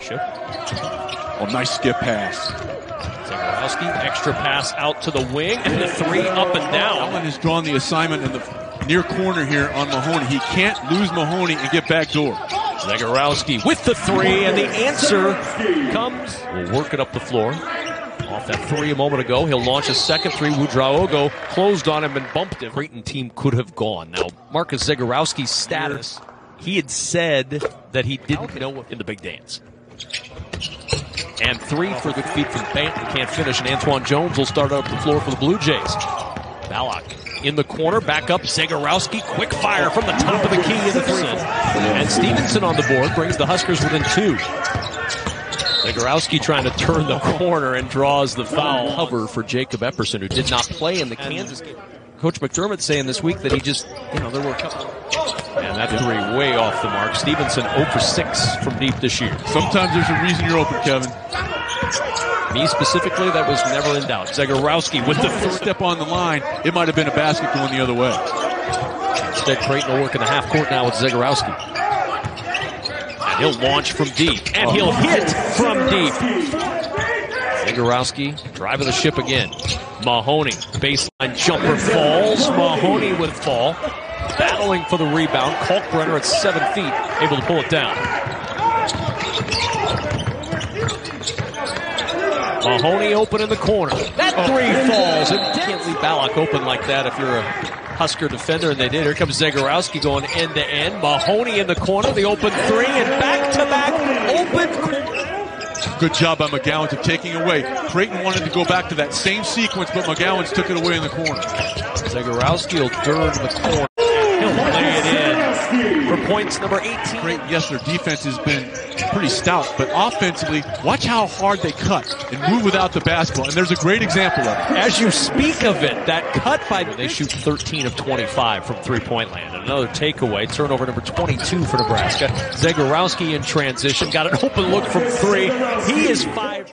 Bishop. Oh, nice skip pass. Zegarowski, extra pass out to the wing, and the three up and down. Allen has drawn the assignment in the near corner here on Mahoney. He can't lose Mahoney and get back door. Zegarowski with the three, and the answer comes. We'll work it up the floor. Off that three a moment ago, he'll launch a second three. Ouedraogo closed on him and bumped him. Creighton team could have gone. Now, Marcus Zegarowski's status, he had said that he didn't know what in the big dance. And three for the feet from Banton. Can't finish, and Antwann Jones will start up the floor for the Blue Jays. Ballock in the corner, back up. Zegarowski, quick fire from the top of the key in the three. And Stevenson on the board brings the Huskers within two. Zegarowski trying to turn the corner and draws the foul cover for Jacob Epperson, who did not play in the Kansas game. Coach McDermott saying this week that he just, you know, there were a couple. And that three way off the mark. Stevenson 0 for 6 from deep this year. Sometimes there's a reason you're open, Kevin. Me specifically, that was never in doubt. Zegarowski with the First step on the line, it might have been a basket going the other way. Instead, Creighton will work in the half court now with Zegarowski. And he'll launch from deep. And he'll hit from deep. Zegarowski driving the ship again. Mahoney, baseline jumper falls. Mahoney would fall. Battling for the rebound. Kalkbrenner at seven feet, able to pull it down. Mahoney open in the corner. That oh. three falls. And can't leave Ballock open like that if you're a Husker defender, and they did. Here comes Zegarowski going end to end. Mahoney in the corner, the open three, and back to back open. Good job by McGowens of taking away. Creighton wanted to go back to that same sequence, but McGowens took it away in the corner. Zegarowski will turn the corner. He'll lay it in for points number 18. Creighton, yes, their defense has been pretty stout, but offensively, watch how hard they cut and move without the basketball. And there's a great example of it. As you speak of it, that cut by they shoot 13 of 25 from three-point land. Another takeaway, turnover number 22 for Nebraska. Zegarowski in transition, got an open look from three. He is five.